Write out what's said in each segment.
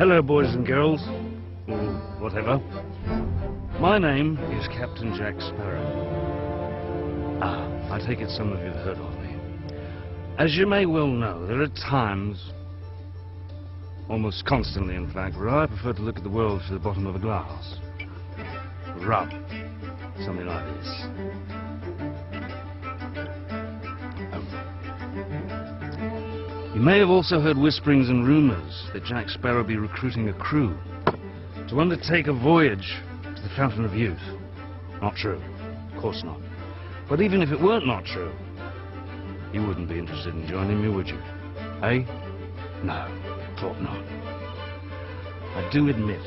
Hello, boys and girls. Or whatever. My name is Captain Jack Sparrow. Ah, I take it some of you have heard of me. As you may well know, there are times, almost constantly in fact, where I prefer to look at the world through the bottom of a glass. Rub. Something like this. You may have also heard whisperings and rumours that Jack Sparrow be recruiting a crew to undertake a voyage to the Fountain of Youth. Not true. Of course not. But even if it weren't not true, you wouldn't be interested in joining me, would you? Eh? No, thought not. I do admit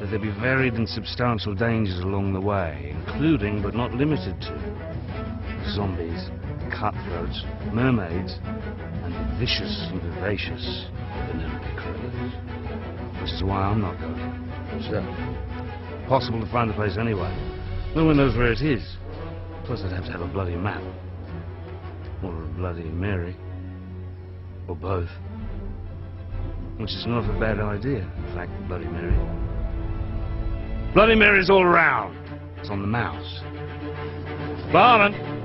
that there'd be varied and substantial dangers along the way, including but not limited to zombies, cutthroats, mermaids, and the vicious and vivacious Penelope Cruz. Which is why I'm not going. So, possible to find the place anyway. No one knows where it is. Plus, I'd have to have a bloody map. Or a bloody Mary. Or both. Which is not a bad idea, in fact, Bloody Mary. Bloody Mary's all around. It's on the mouse. Barman!